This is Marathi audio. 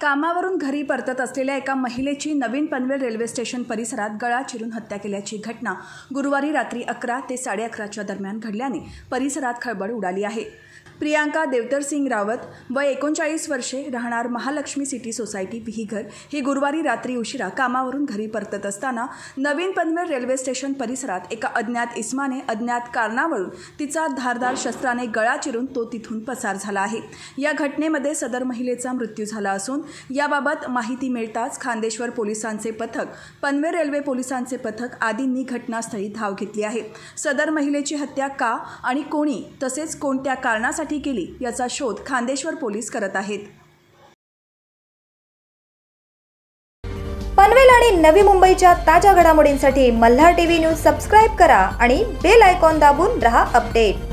कामावरून घरी परतत असलेल्या एका महिलेची नवीन पनवेल रेल्वे स्टेशन परिसरात गळा चिरून हत्या केल्याची घटना गुरुवारी रात्री अकरा ते साडे अकराच्या दरम्यान घडल्याने परिसरात खळबळ उडाली आहे. प्रियांका देवतरसिंग रावत व एकोणचाळीस वर्षे राहणार महालक्ष्मी सिटी सोसायटी विहीघर ही गुरुवारी रात्री उशिरा कामावरून घरी परतत असताना नवीन पनवेल रेल्वे स्टेशन परिसरात एका अज्ञात इस्माने अज्ञात कारणावरून तिचा धारदार शस्त्राने गळा चिरून तो तिथून पसार झाला आहे. या घटनेमध्ये सदर महिलेचा मृत्यू झाला असून याबाबत माहिती मिळताच खांदेश्वर पोलिसांचे पथक पनवेल रेल्वे पोलिसांचे पथक आदींनी घटनास्थळी धाव घेतली आहे. सदर महिलेची हत्या का आणि कोणी तसेच कोणत्या कारणासाठी केली याचा शोध खांदेश्वर पोलीस करत आहेत. पनवेल आणि नवी मुंबईच्या ताज्या घडामोडींसाठी मल्हार टीव्ही न्यूज सबस्क्राईब करा आणि बेल आयकॉन दाबून रहा अपडेट.